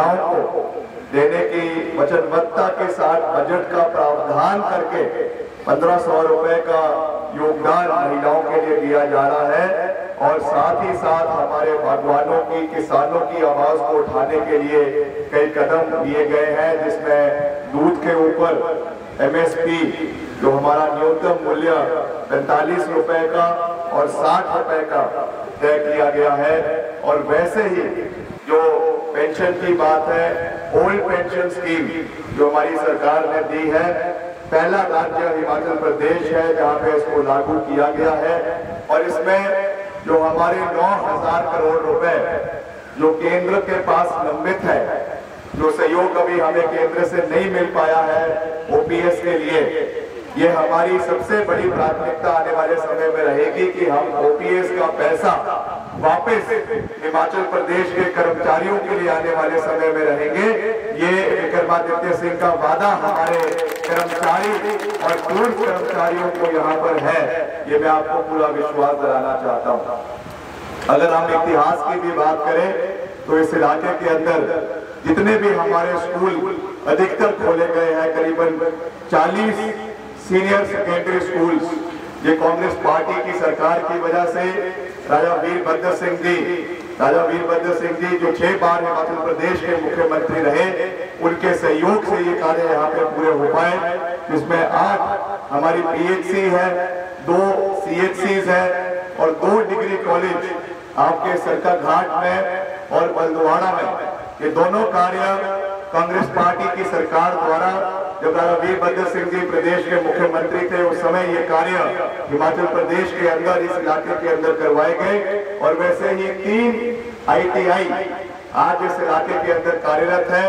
देने की वचनबद्धता के साथ बजट का प्रावधान करके पंद्रह सौ रुपए का योगदान महिलाओं के लिए दिया जा रहा है और साथ ही साथ हमारे बागवानों की, किसानों की आवाज़ को उठाने के लिए कई कदम लिए गए हैं, जिसमें दूध के ऊपर एमएसपी जो हमारा न्यूनतम मूल्य पैंतालीस रुपए का और साठ रुपए का तय किया गया है। और वैसे ही जो पेंशन की बात है ओल्ड पेंशन स्कीम जो हमारी सरकार ने दी है, पहला राज्य हिमाचल प्रदेश है, जहाँ पे इसको लागू किया गया है। और इसमें जो हमारे नौ हज़ार करोड़ रुपए जो केंद्र के पास लंबित है, जो सहयोग अभी हमें केंद्र से नहीं मिल पाया है ओपीएस के लिए, ये हमारी सबसे बड़ी प्राथमिकता आने वाले समय में रहेगी कि हम ओपीएस का पैसा वापस हिमाचल प्रदेश के कर्मचारियों के लिए आने वाले समय में रहेंगे। ये विक्रमादित्य सिंह का वादा हमारे कर्मचारी और पूर्व कर्मचारियों को यहाँ पर है, ये मैं आपको पूरा विश्वास दिलाना चाहता हूँ। अगर हम इतिहास की भी बात करें तो इस इलाके के अंदर जितने भी हमारे स्कूल अधिकतर खोले गए हैं, करीबन 40 सीनियर सेकेंडरी स्कूल्स ये कांग्रेस पार्टी की सरकार की वजह से राजा वीरभद्र सिंह जी, राजा वीरभद्र सिंह जी जो छह बार हिमाचल प्रदेश के मुख्यमंत्री रहे, उनके सहयोग से ये कार्य यहाँ पे पूरे हो पाए। जिसमें आठ हमारी पीएचसी है, दो सीएचसी है और दो डिग्री कॉलेज आपके सरका घाट में और बलदवाड़ा में। ये दोनों कार्य कांग्रेस पार्टी की सरकार द्वारा जब राजा वीरभद्र सिंह जी प्रदेश के मुख्यमंत्री थे, उस समय ये कार्य हिमाचल प्रदेश के अंदर, इस इलाके के अंदर करवाए गए। और वैसे ही तीन आईटीआई आज इस इलाके के अंदर कार्यरत है।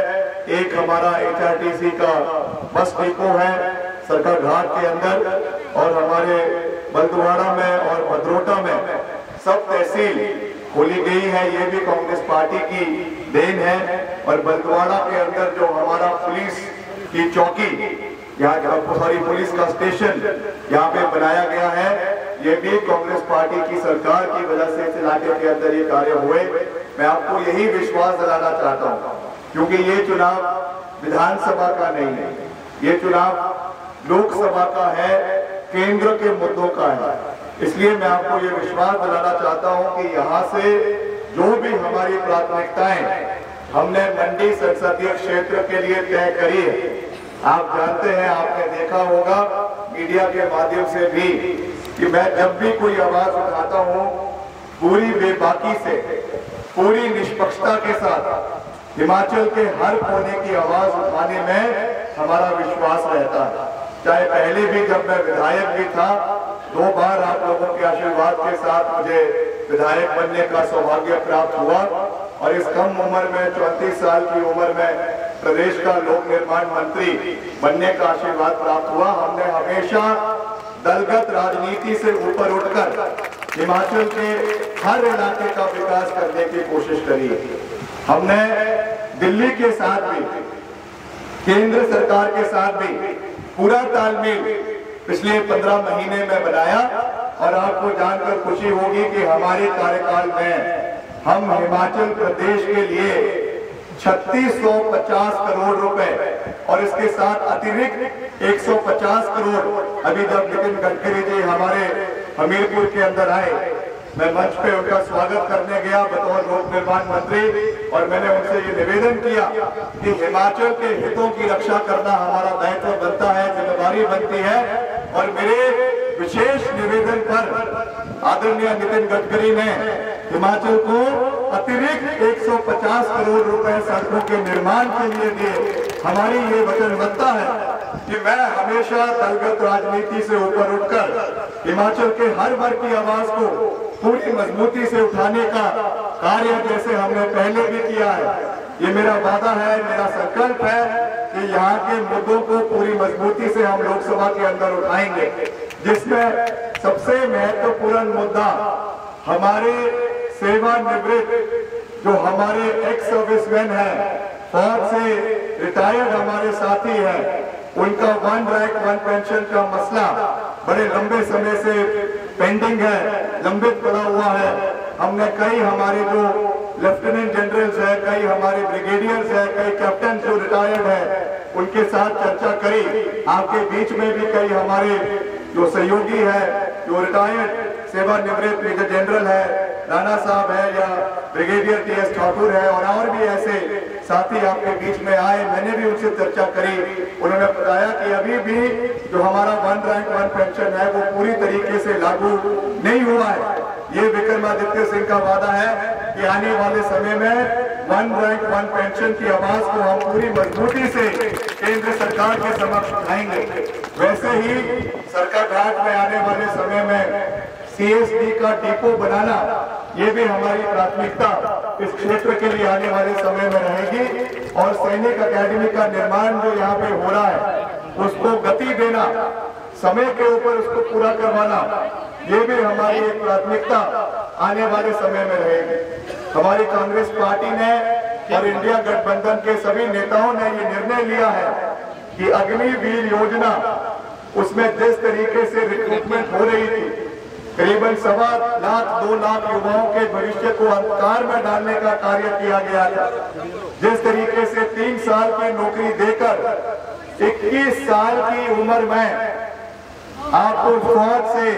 एक हमारा एचआरटीसी का बस डिपो है, सरकार घाट के अंदर, और हमारे बलदवाड़ा में और भद्रोटा में सब तहसील खोली गई है। ये भी कांग्रेस पार्टी की देन है। और बलदवाड़ा के अंदर जो हमारा पुलिस की चौकी, यहाँ सॉरी पुलिस का स्टेशन यहाँ पे बनाया गया है। ये भी कांग्रेस पार्टी की सरकार की वजह से इस इलाके के अंदर ये कार्य हुए। मैं आपको यही विश्वास दिलाना चाहता हूँ, क्योंकि ये चुनाव विधानसभा का नहीं है। ये चुनाव लोकसभा का है, केंद्र के मुद्दों का है। इसलिए मैं आपको ये विश्वास दिलाना चाहता हूँ कि यहाँ से जो भी हमारी प्राथमिकताएँ हमने मंडी संसदीय क्षेत्र के लिए तय करी है। आप जानते हैं, आपने देखा होगा, मीडिया के माध्यम से भी, कि मैं जब भी कोई आवाज़ उठाता हूँ, पूरी बेबाकी से, पूरी निष्पक्षता के साथ, हिमाचल के हर कोने की आवाज़ उठाने में हमारा विश्वास रहता है। चाहे पहले भी जब मैं विधायक भी था, दो बार आप लोगों के आशीर्वाद के साथ मुझे विधायक बनने का सौभाग्य प्राप्त हुआ। और इस कम उम्र में, चौंतीस साल की उम्र में प्रदेश का लोक निर्माण मंत्री बनने का आशीर्वाद प्राप्त हुआ। हमने हमेशा दलगत राजनीति से ऊपर उठकर हिमाचल के हर इलाके का विकास करने की कोशिश करी। हमने दिल्ली के साथ भी, केंद्र सरकार के साथ भी पूरा तालमेल पिछले पंद्रह महीने में बनाया। और आपको जानकर खुशी होगी कि हमारे कार्यकाल में हम हिमाचल प्रदेश के लिए 3650 करोड़ रुपए और इसके साथ अतिरिक्त 150 करोड़ अभी जब नितिन गडकरी जी हमारे हमीरपुर के अंदर आए, मैं मंच पे उनका स्वागत करने गया बतौर लोक निर्माण मंत्री और मैंने उनसे ये निवेदन किया कि हिमाचल के हितों की रक्षा करना हमारा दायित्व बनता है ज़िम्मेदारी बनती है और मेरे विशेष निवेदन पर आदरणीय नितिन गडकरी ने हिमाचल को अतिरिक्त 150 करोड़ रुपए सड़कों के निर्माण के लिए दिए। हमारी ये वचनबद्धता है कि मैं हमेशा दलगत राजनीति से ऊपर उठकर हिमाचल के हर वर्ग की आवाज़ को पूरी मजबूती से उठाने का कार्य जैसे हमने पहले भी किया है। ये मेरा वादा है, मेरा संकल्प है कि यहाँ के मुद्दों को पूरी मजबूती से हम लोकसभा के अंदर उठाएँगे, जिसमें सबसे महत्वपूर्ण मुद्दा हमारे सेवानिवृत्त, जो हमारे एक्स सर्विसमैन है, फौज से रिटायर्ड हमारे साथी हैं, उनका वन रैंक वन पेंशन का मसला बड़े लंबे समय से पेंडिंग है, लंबित पड़ा हुआ है। हमने कई हमारे जो लेफ्टिनेंट जनरल्स है, कई हमारे ब्रिगेडियर्स है, कई कैप्टन जो रिटायर्ड है, उनके साथ चर्चा करी। आपके बीच में भी कई हमारे जो सहयोगी है, जो रिटायर्ड सेवानिवृत्त मेजर जनरल है, राणा साहब है या ब्रिगेडियर टी एस ठाकुर है और और भी ऐसे साथी आपके बीच में आए, मैंने भी उनसे चर्चा करी। उन्होंने बताया कि अभी भी जो हमारा वन रैंक वन पेंशन है, वो पूरी तरीके से लागू नहीं हुआ है। ये विक्रमादित्य सिंह का वादा है कि आने वाले समय में वन रैंक, वन पेंशन की आवाज़ को हम पूरी मजबूती से केंद्र सरकार के समक्ष उठाएँगे। वैसे ही सरकार घाट में आने वाले समय में सीएसडी का डिपो बनाना, ये भी हमारी प्राथमिकता इस क्षेत्र के लिए आने वाले समय में रहेगी। और सैनिक अकेडमी का निर्माण जो यहाँ पे हो रहा है, उसको गति देना समय के ऊपर उसको पूरा करवाना, ये भी हमारी एक प्राथमिकता आने वाले समय में रहेगी। हमारी कांग्रेस पार्टी ने और इंडिया गठबंधन के सभी नेताओं ने ये निर्णय लिया है कि अग्निवीर योजना उसमें जिस तरीके से रिक्रूटमेंट हो रही थी, करीबन सवा लाख, दो लाख युवाओं के भविष्य को अंधकार में डालने का कार्य किया गया था जिस तरीके से तीन साल की नौकरी देकर 21 साल की उम्र में आपको फौज से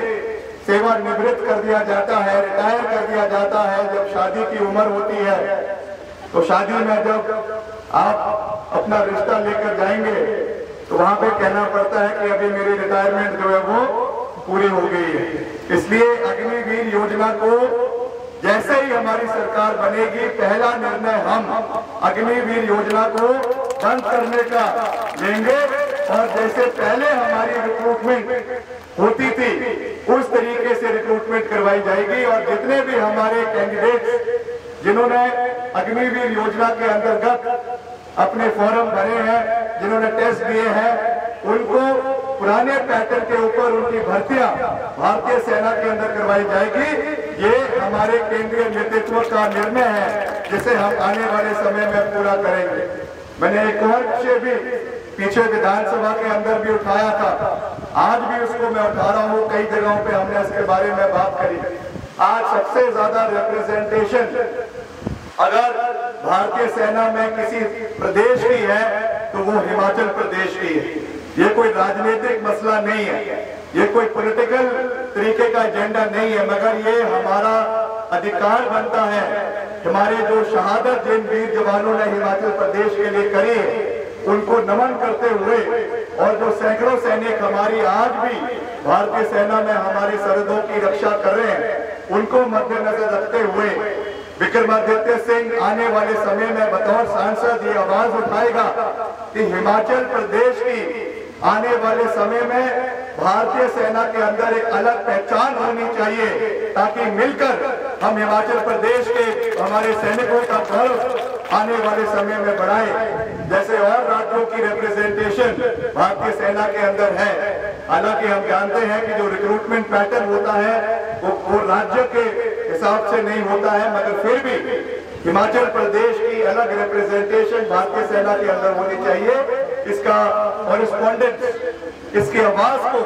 सेवानिवृत्त कर दिया जाता है, रिटायर कर दिया जाता है। जब शादी की उम्र होती है तो शादी में जब आप अपना रिश्ता लेकर जाएँगे तो वहाँ पे कहना पड़ता है कि अभी मेरी रिटायरमेंट जो है वो पूरी हो गई है। इसलिए अग्निवीर योजना को जैसे ही हमारी सरकार बनेगी, पहला निर्णय हम अग्निवीर योजना को बंद करने का लेंगे। और जैसे पहले हमारी रिक्रूटमेंट होती थी, उस तरीके से रिक्रूटमेंट करवाई जाएगी। और जितने भी हमारे कैंडिडेट्स जिन्होंने अग्निवीर योजना के अंतर्गत अपने फॉर्म भरे हैं, जिन्होंने टेस्ट दिए हैं उनको पुराने पैटर्न के ऊपर उनकी भर्तियाँ भारतीय सेना के अंदर करवाई जाएगी। ये हमारे केंद्रीय नेतृत्व का निर्णय है, जिसे हम आने वाले समय में पूरा करेंगे। मैंने एक और विषय भी पीछे विधानसभा के अंदर भी उठाया था। आज भी उसको मैं उठा रहा हूँ, कई जगहों पे हमने इसके बारे में बात करी। आज सबसे ज़्यादा रिप्रेजेंटेशन अगर भारतीय सेना में किसी प्रदेश की है तो वो हिमाचल प्रदेश की है। ये कोई राजनीतिक मसला नहीं है। ये कोई पॉलिटिकल तरीके का एजेंडा नहीं है, मगर ये हमारा अधिकार बनता है। हमारे जो शहादत जिन वीर जवानों ने हिमाचल प्रदेश के लिए करी उनको नमन करते हुए और जो सैकड़ों सैनिक हमारी आज भी भारतीय सेना में हमारी सरहदों की रक्षा कर रहे हैं, उनको मद्देनजर रखते हुए विक्रमादित्य सिंह आने वाले समय में बतौर सांसद ये आवाज़ उठाएगा कि हिमाचल प्रदेश की आने वाले समय में भारतीय सेना के अंदर एक अलग पहचान होनी चाहिए ताकि मिलकर हम हिमाचल प्रदेश के हमारे सैनिकों का गौरव आने वाले समय में बढ़ाए। जैसे और राज्यों की रिप्रेजेंटेशन भारतीय सेना के अंदर है। हालाँकि हम जानते हैं कि जो रिक्रूटमेंट पैटर्न होता है वो, वो राज्य के हिसाब से नहीं होता है मगर फिर भी हिमाचल प्रदेश की अलग रिप्रेजेंटेशन भारतीय सेना के अंदर होनी चाहिए। इसका कॉरेस्पॉन्डेंट इसकी आवाज़ को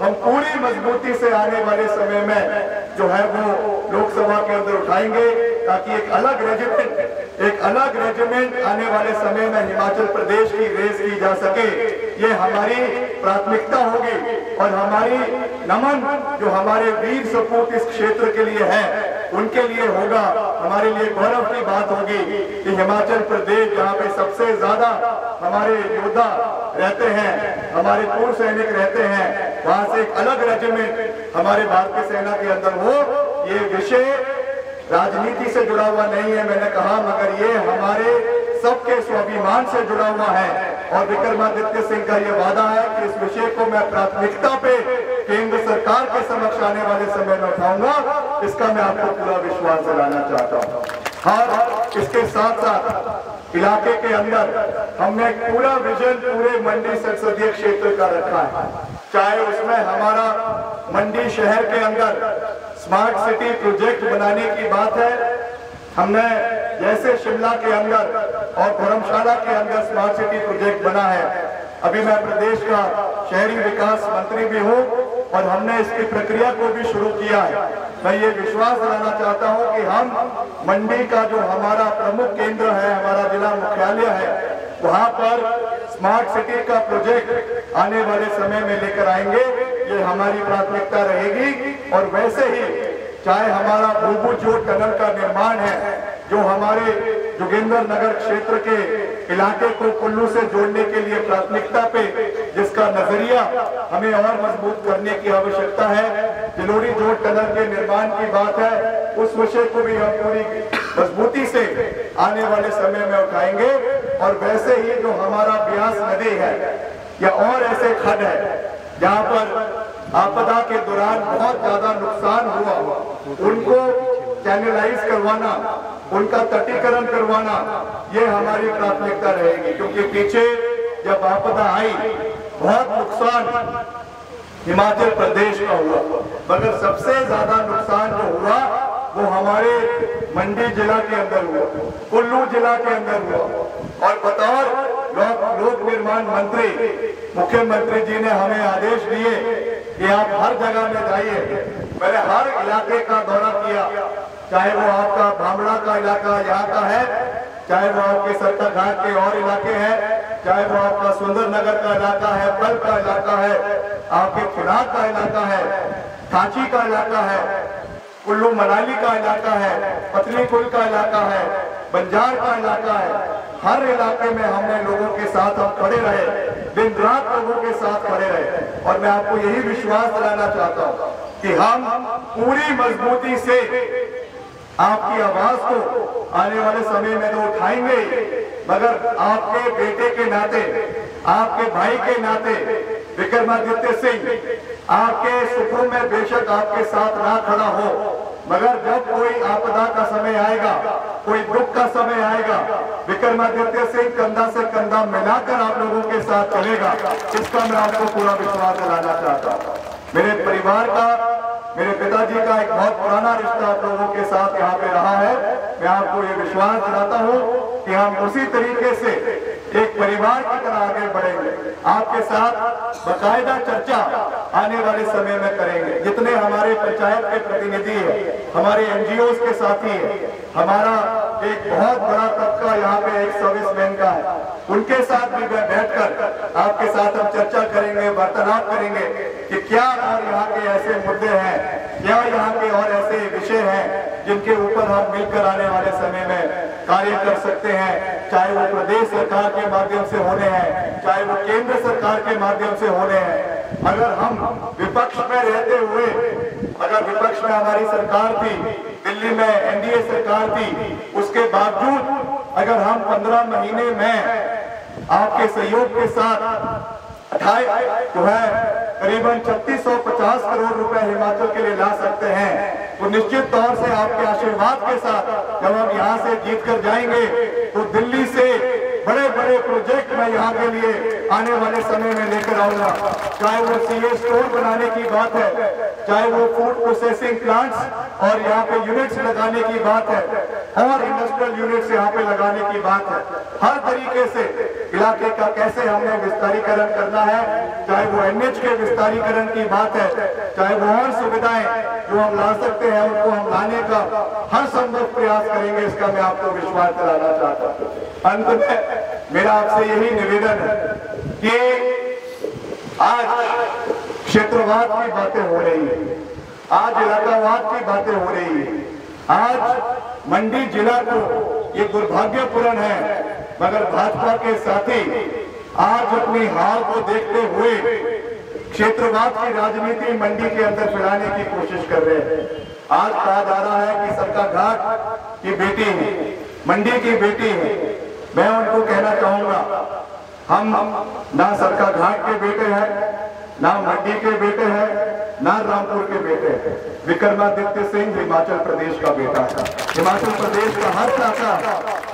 हम पूरी मजबूती से आने वाले समय में जो है वो लोकसभा के अंदर उठाएँगे ताकि एक अलग रेजिमेंट एक अलग रेजिमेंट आने वाले समय में हिमाचल प्रदेश की रेस की जा सके। ये हमारी प्राथमिकता होगी और हमारी नमन जो हमारे वीर सपूत इस क्षेत्र के लिए है उनके लिए होगा, हमारे लिए गौरव की बात होगी कि हिमाचल प्रदेश, जहाँ पे सबसे ज़्यादा हमारे योद्धा रहते हैं, हमारे पूर्व सैनिक रहते हैं, वहाँ से एक अलग रेजिमेंट हमारे भारतीय सेना के अंदर हो, ये विषय राजनीति से जुड़ा हुआ नहीं है, मैंने कहा, मगर ये हमारे सबके स्वाभिमान से जुड़ा हुआ है। और विक्रमादित्य सिंह का ये वादा है कि इस विषय को मैं प्राथमिकता पे केंद्र सरकार के समक्ष आने वाले समय में उठाऊँगा। इसका मैं आपको पूरा विश्वास दिलाना चाहता हूँ। और इसके साथ साथ इलाके के अंदर हमने पूरा विजन पूरे मंडी संसदीय क्षेत्र का रखा है। चाहे उसमें हमारा मंडी शहर के अंदर स्मार्ट सिटी प्रोजेक्ट बनाने की बात है, हमने जैसे शिमला के अंदर और धर्मशाला के अंदर स्मार्ट सिटी प्रोजेक्ट बना है, अभी मैं प्रदेश का शहरी विकास मंत्री भी हूँ और हमने इसकी प्रक्रिया को भी शुरू किया है। मैं ये विश्वास दिलाना चाहता हूँ कि हम मंडी का जो हमारा प्रमुख केंद्र है, हमारा जिला मुख्यालय है, वहाँ पर स्मार्ट सिटी का प्रोजेक्ट आने वाले समय में लेकर आएँगे। ये हमारी प्राथमिकता रहेगी और वैसे ही चाहे हमारा भूभू जोत टनल का निर्माण है जो हमारे जोगेंद्र नगर क्षेत्र के इलाके को कुल्लू से जोड़ने के लिए प्राथमिकता पे, जिसका नज़रिया हमें और मज़बूत करने की आवश्यकता है। जिलोरी जोड़ टनल के निर्माण की बात है, उस विषय को भी हम पूरी मजबूती से आने वाले समय में उठाएँगे। और वैसे ही जो हमारा ब्यास नदी है, या और ऐसे खड है, जहाँ पर आपदा के दौरान बहुत ज़्यादा नुकसान हुआ, उनको चैनलाइज करवाना उनका तटीकरण करवाना, ये हमारी प्राथमिकता रहेगी। क्योंकि पीछे जब आपदा आई, बहुत नुकसान हिमाचल प्रदेश का हुआ। मगर सबसे ज़्यादा नुकसान जो हुआ, वो हमारे मंडी जिला के अंदर हुआ, कुल्लू जिला के अंदर हुआ। और बतौर लोक लोक निर्माण मंत्री, मुख्यमंत्री जी ने हमें आदेश दिए कि आप हर जगह में जाइए। मैंने हर इलाके का दौरा किया। चाहे वो आपका भामड़ा का इलाका यहाँ का है, चाहे वो आपके सरका घाट के और इलाके हैं, चाहे वो आपका सुंदर नगर का इलाका है पल का इलाका है, आपके खुनाक का इलाका है, थाची का इलाका है, कुल्लू मनाली का इलाका है, पतली कुल का इलाका है, बंजार का इलाका है, हर इलाके में हमने लोगों के साथ हम खड़े रहे, दिन रात लोगों के साथ खड़े रहे। और मैं आपको यही विश्वास दिलाना चाहता हूँ। कि हम पूरी मजबूती से आपकी आवाज़ को आने वाले समय में तो उठाएँगे, मगर आपके बेटे के नाते, आपके भाई के नाते, विक्रमादित्य सिंह, आपके सुखों में बेशक आपके साथ ना खड़ा हो, मगर जब कोई आपदा का समय आएगा, कोई दुख का समय आएगा, विक्रमादित्य सिंह कंधा से कंधा मिलाकर आप लोगों के साथ चलेगा, इसका मैं आपको पूरा विश्वास दिलाना चाहता हूँ। मेरे परिवार का, मेरे पिताजी का एक बहुत पुराना रिश्ता लोगों के साथ यहाँ पे रहा है। मैं आपको ये विश्वास दिलाता हूँ कि हम उसी तरीके से एक परिवार की तरह आगे बढ़ेंगे। आपके साथ बकायदा चर्चा आने वाले समय में करेंगे। जितने हमारे पंचायत के प्रतिनिधि है, हमारे एनजीओ के साथी है, हमारा एक बहुत बड़ा तबका यहाँ पे एक सर्विसमैन का है। उनके साथ भी मैं बैठकर आपके साथ हम चर्चा करेंगे, वार्तालाप करेंगे कि क्या और यहाँ के ऐसे मुद्दे हैं, क्या यहाँ के और ऐसे विषय हैं जिनके ऊपर हम मिलकर आने वाले समय में कार्य कर सकते हैं। चाहे वो प्रदेश सरकार के माध्यम से होने हैं, चाहे वो केंद्र सरकार के माध्यम से होने हैं। अगर हम विपक्ष में रहते हुए अगर विपक्ष में हमारी सरकार थी, दिल्ली में एनडीए सरकार थी, उसके बावजूद अगर हम पंद्रह महीने में आपके सहयोग के साथ अठाई जो है करीबन छत्तीस सौ पचास करोड़ रुपए हिमाचल के लिए ला सकते हैं तो निश्चित तौर से आपके आशीर्वाद के साथ जब हम यहाँ से जीत कर जाएँगे तो दिल्ली से बड़े बड़े प्रोजेक्ट मैं यहाँ के लिए आने वाले समय में लेकर आऊँगा। चाहे वो सीए स्टोर बनाने की बात है, चाहे वो फ़ूड प्रोसेसिंग प्लांट्स और यहाँ पे यूनिट्स लगाने की बात है, और इंडस्ट्रियल यूनिट्स यहाँ पे लगाने की बात है। हर तरीके से इलाके का कैसे हमने विस्तारीकरण करना है, चाहे वो एनएच के विस्तारीकरण की बात है, चाहे वो और सुविधाएँ जो हम ला सकते हैं, उनको हम लाने का हर संभव प्रयास करेंगे, इसका मैं आपको विश्वास दिलाना चाहता हूँ। अंत में मेरा आपसे यही निवेदन है कि आज क्षेत्रवाद की बातें हो रही है, आज इलाकावाद की बातें हो रही है, आज मंडी जिला को ये दुर्भाग्यपूर्ण है, मगर भाजपा के साथी आज अपनी हार को देखते हुए क्षेत्रवाद की राजनीति मंडी के अंदर फैलाने की कोशिश कर रहे हैं। आज कहा जा रहा है कि सरका घाट की बेटी है, मंडी की बेटी है। मैं उनको कहना चाहूँगा, हम ना सरका घाट के बेटे हैं, ना मंडी के बेटे हैं, ना रामपुर के बेटे हैं। विक्रमादित्य सिंह हिमाचल प्रदेश का बेटा है हिमाचल प्रदेश का हर शाखा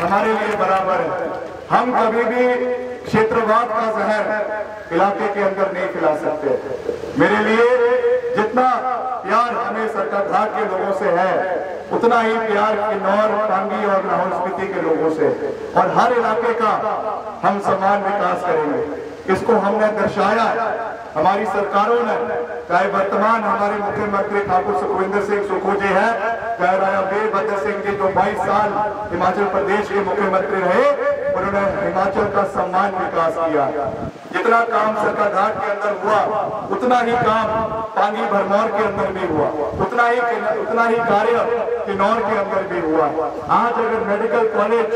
हमारे लिए बराबर है। हम कभी भी क्षेत्रवाद का जहर इलाके के अंदर नहीं फैला सकते। मेरे लिए जितना प्यार हमें सरकार घाट के लोगों से है, उतना ही प्यार किन्नौर, टांगी और लाहौल स्पीति के लोगों से। और हर इलाके का हम समान विकास करेंगे। इसको हमने दर्शाया हमारी सरकारों ने, चाहे वर्तमान हमारे मुख्यमंत्री ठाकुर सुखविंदर सिंह सुखू जी है, चाहे राजा वीरभद्र सिंह जी जो 22 साल हिमाचल प्रदेश के मुख्यमंत्री रहे उन्होंने हिमाचल का सम्मान विकास किया। जितना काम सरकाघाट के अंदर हुआ, उतना ही काम पानी भरमौर के अंदर भी हुआ। उतना ही उतना ही कार्य किन्नौर के अंदर भी हुआ। आज अगर मेडिकल कॉलेज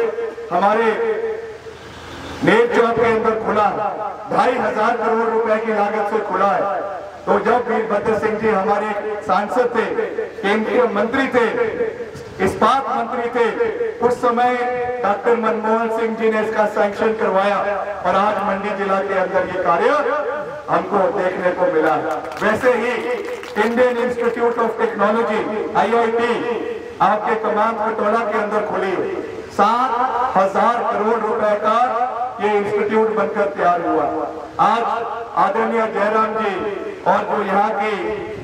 हमारे नेर चौक के अंदर खुला ढाई हज़ार करोड़ रुपए की लागत से खुला है तो जब वीरभद्र सिंह जी हमारे सांसद थे, केंद्रीय मंत्री थे इस्पात मंत्री थे, उस समय डॉक्टर मनमोहन सिंह जी ने इसका सैंक्शन करवाया और आज मंडी जिला के अंदर ये कार्य हमको देखने को मिला। वैसे ही Indian Institute of Technology IIT आपके कमांड पटोला के अंदर खुली सात हज़ार करोड़ रुपए का ये इंस्टीट्यूट बनकर तैयार हुआ। आज आदरणीय जयराम जी और जो यहाँ की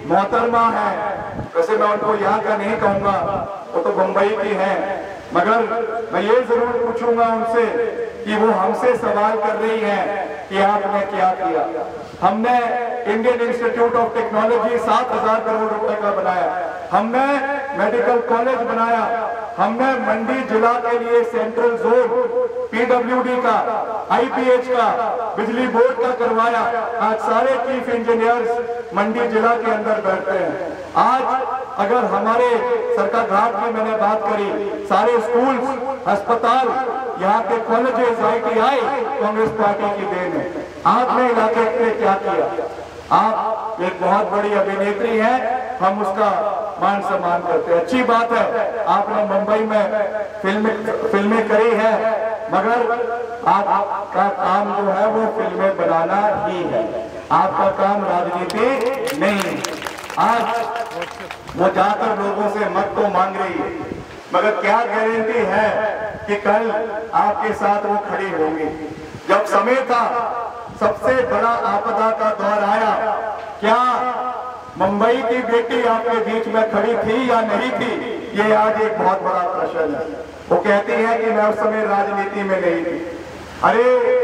मोहतरमा है, वैसे मैं उनको यहाँ का नहीं कहूँगा, वो तो मुंबई की है, मगर मैं ये ज़रूर पूछूँगा उनसे कि वो हमसे सवाल कर रही है कि आपने क्या किया। हमने इंडियन इंस्टीट्यूट ऑफ़ टेक्नोलॉजी सात हज़ार करोड़ रुपए का बनाया। हमने मेडिकल कॉलेज बनाया। हमने मंडी जिला के लिए सेंट्रल जोन पीडब्ल्यूडी का आईपीएच का, बिजली बोर्ड का करवाया। आज सारे चीफ इंजीनियर्स मंडी जिला के अंदर बैठते हैं। आज अगर हमारे सरकार घाट में मैंने बात करी, सारे स्कूल अस्पताल, यहाँ के कॉलेजेस आई कांग्रेस पार्टी की देन है। आपने इलाके में क्या किया? आप एक बहुत बड़ी अभिनेत्री हैं हम उसका मान सम्मान करते हैं। अच्छी बात है आपने मुंबई में फ़िल्म फ़िल्में करी है मगर आप, आपका काम जो है वो फ़िल्में बनाना ही है। आपका काम राजनीति नहीं आज वो जाकर लोगों से मत तो मांग रही है मगर क्या गारंटी है कि कल आपके साथ वो खड़ी होंगी? जब समय था सबसे बड़ा आपदा का दौर आया। क्या मुंबई की बेटी आपके बीच में खड़ी थी या नहीं थी? ये आज एक बहुत बड़ा प्रश्न है। वो कहती है कि मैं उस समय राजनीति में नहीं थी। अरे,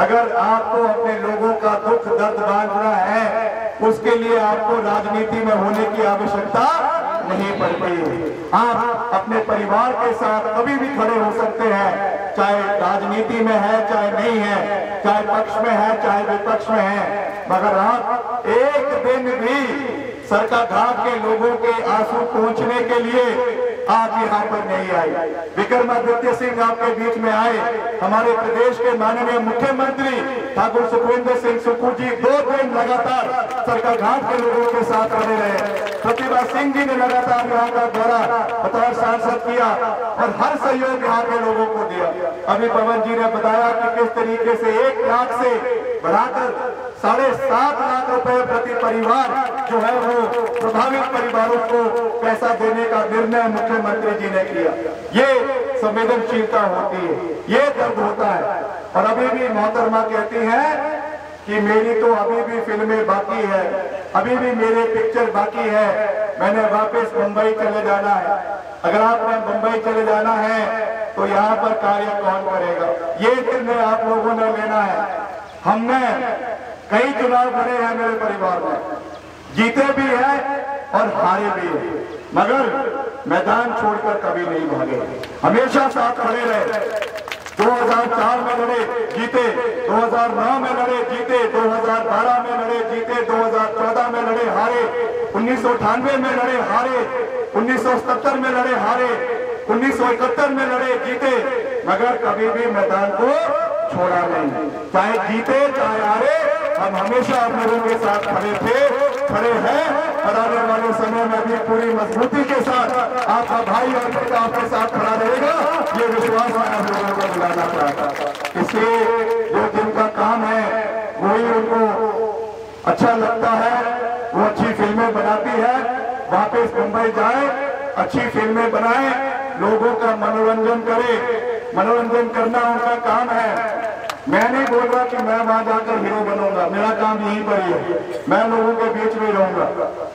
अगर आपको अपने लोगों का दुख, दर्द बांधना है, उसके लिए आपको राजनीति में होने की आवश्यकता नहीं पड़ती। आप अपने परिवार के साथ कभी भी खड़े हो सकते हैं। चाहे राजनीति में है, चाहे नहीं है, चाहे पक्ष में है, चाहे विपक्ष में है। मगर आप एक दिन भी सरकार के लोगों के आँसू पहुँचने के लिए आप यहाँ पर नहीं आए। विक्रमादित्य सिंह आपके बीच में आए। हमारे प्रदेश के माननीय मुख्यमंत्री ठाकुर सुखविंदर सिंह सुखू जी दो दिन लगातार सरकार घाट के लोगों के साथ खड़े रहे। प्रतिभा सिंह जी ने लगातार यहाँ का दौरा बतौर सांसद किया और हर सहयोग यहाँ के लोगों को दिया। अभी पवन जी ने बताया कि किस तरीके से एक लाख से बढ़ाकर साढ़े सात लाख रुपए प्रति परिवार जो है वो प्रभावित परिवारों को पैसा देने का निर्णय मुख्यमंत्री जी ने किया। ये संवेदनशीलता होती है, ये दर्द होता है। और अभी भी मोहतरमा कहती है कि मेरी तो अभी भी फ़िल्में बाकी है, अभी भी मेरे पिक्चर बाकी है। मैंने वापस मुंबई चले जाना है। अगर आपने मुंबई चले जाना है तो यहाँ पर कार्य कौन करेगा? ये निर्णय आप लोगों ने लेना है। हमने कई चुनाव लड़े हैं मेरे परिवार में। जीते भी हैं और हारे भी हैं। मगर मैदान छोड़कर कभी नहीं भागे। हमेशा साथ खड़े रहे। 2004 में लड़े, जीते। 2009 में लड़े, जीते। 2012 में लड़े, जीते। 2014 में लड़े, हारे। उन्नीस सौ अठानवे में लड़े, हारे। उन्नीस में लड़े, हारे। उन्नीस सौ इकहत्तर में लड़े, जीते। मगर कभी भी मैदान को छोड़ा नहीं। चाहे जीते, चाहे हारे, हम हमेशा आप लोगों के साथ खड़े थे, खड़े हैं। और आने वाले समय में भी पूरी मजबूती के साथ आपका भाई और बेटा आपके साथ खड़ा रहेगा। ये विश्वास मैं आप लोगों को दिलाना चाहता इसलिए जो जिनका काम है, वही उनको अच्छा लगता है। वो अच्छी फ़िल्में बनाती है। वापस मुंबई जाए, अच्छी फ़िल्में बनाए, लोगों का मनोरंजन करे। मनोरंजन करना उनका काम है। मैं नहीं बोल रहा कि मैं वहाँ जाकर हीरो बनूँगा। मेरा काम यहीं पर ही है। मैं लोगों के बीच में रहूँगा।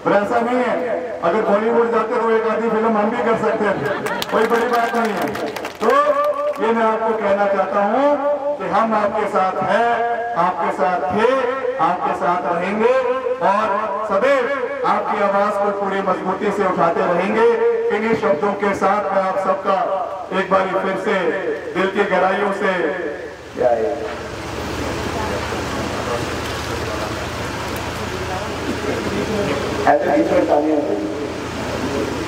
पर ऐसा नहीं है। अगर बॉलीवुड जाते हो एक आधी फ़िल्म हम भी कर सकते हैं। कोई बड़ी बात नहीं है। तो ये मैं आपको कहना चाहता हूँ कि हम आपके साथ हैं, आपके साथ थे, आपके साथ रहेंगे और सदैव आपकी आवाज़ को पूरी मजबूती से उठाते रहेंगे। इन्हीं शब्दों के साथ मैं आप सबका एक बार फिर से दिल की गहराइयों से।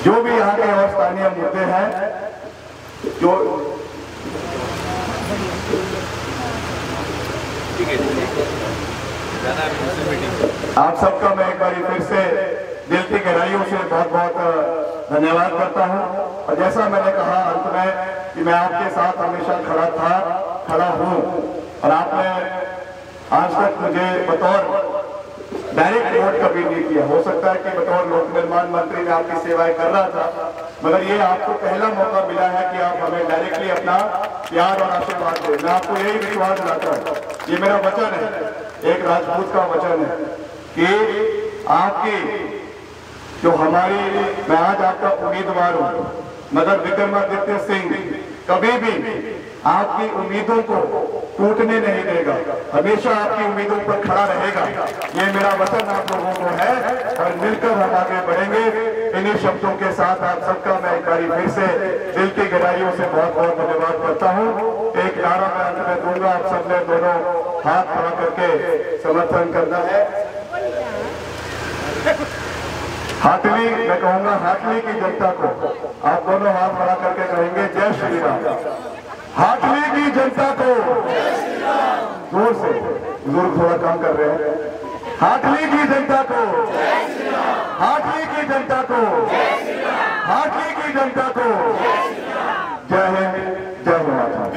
जो भी यहाँ के और स्थानीय मुद्दे हैं, जो आप सबका मैं एक बार फिर से दिल की गहराइयों से बहुत बहुत धन्यवाद करता हूँ। और जैसा मैंने कहा अंत में कि मैं आपके साथ हमेशा खड़ा था, खड़ा हूँ। और आपने आज तक मुझे बतौर डायरेक्ट वोट कभी नहीं किया। हो सकता है कि बतौर लोक निर्माण मंत्री में आपकी सेवाएँ कर रहा था, मगर ये आपको पहला मौका मिला है कि आप हमें डायरेक्टली अपना प्यार और आशीर्वाद दें। मैं आपको यही विश्वास दिलाता हूँ, ये मेरा वचन है, एक राजपूत का वचन है कि आपकी जो हमारी, मैं आज आपका उम्मीदवार हूँ। मगर विक्रमादित्य सिंह कभी भी आपकी उम्मीदों को टूटने नहीं देगा। हमेशा आपकी उम्मीदों पर खड़ा रहेगा। ये मेरा वचन आप लोगों को है। और मिलकर हम आगे बढ़ेंगे। इन्हीं शब्दों के साथ आप सबका मैं एक बार फिर से दिल की गहराइयों से बहुत बहुत धन्यवाद करता हूँ। एक नारा मैं अंत में दूँगा। आप सबने दोनों हाथ खड़ा करके समर्थन करना है। हाथली मैं कहूँगा हाथली की जनता को। आप दोनों हाथ बढ़ा करके कहेंगे, जय श्री राम। हाथली की जनता को। ज़ोर से। ज़ोर थोड़ा काम कर रहे हैं। हाथली की जनता को। हाथली की जनता को। हाथली की जनता को। जय हिंद, जय महात्मा।